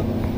あ。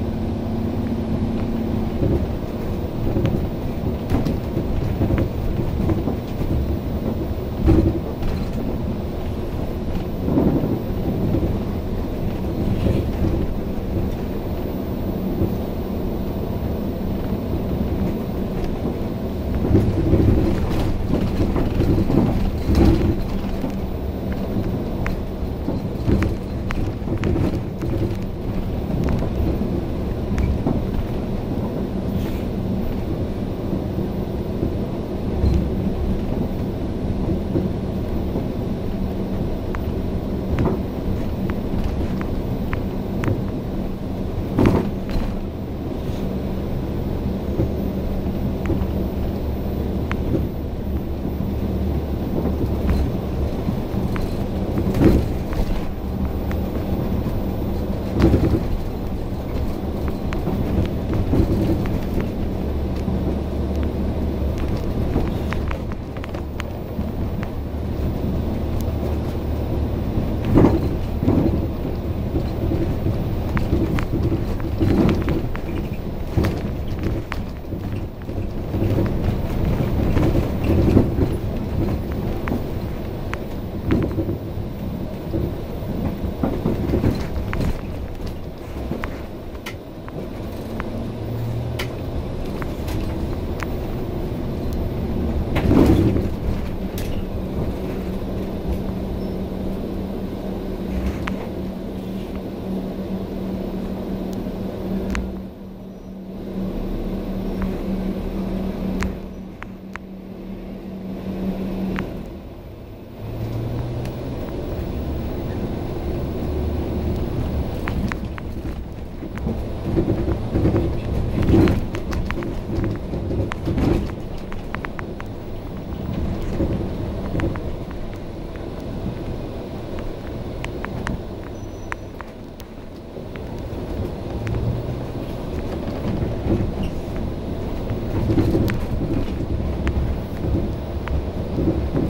Thank